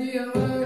diyor